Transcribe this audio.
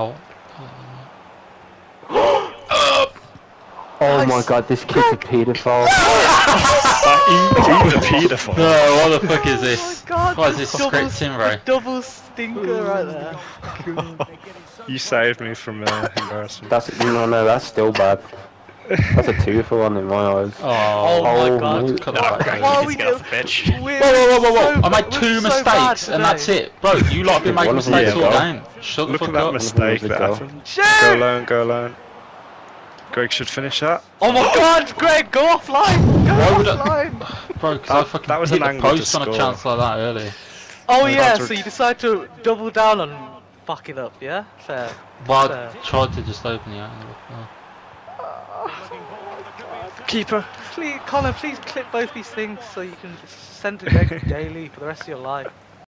Oh. Oh my god, this kid's a paedophile. He's a paedophile. No, what the fuck is this? Oh god! What is this double, scripting, bro? Double stinker right there. You saved me from uh, embarrassment. That's no, no, that's still bad. That's a two for one in my eyes. Oh, Oh my god. mate. Cut No, that out. Why you we get off do- the Whoa, whoa, whoa, whoa! so- I made two mistakes bad and that's it, bro. You lot have been making One of them mistakes all a game. Shut the Look at fuck that up, mistake One that of them was a happened. Go alone, go alone. Greg should finish that. Oh my god, Greg, go offline! Go Why would I- offline! bro. Because I That- fucking that was hit an the angle to post on a chance like that early. Oh No, yeah, so you decide to double down on fucking up, yeah? Fair. Well, I tried to just open the angle. Oh. Keeper. Please, Connor, please clip both these things so you can send Greg daily for the rest of your life.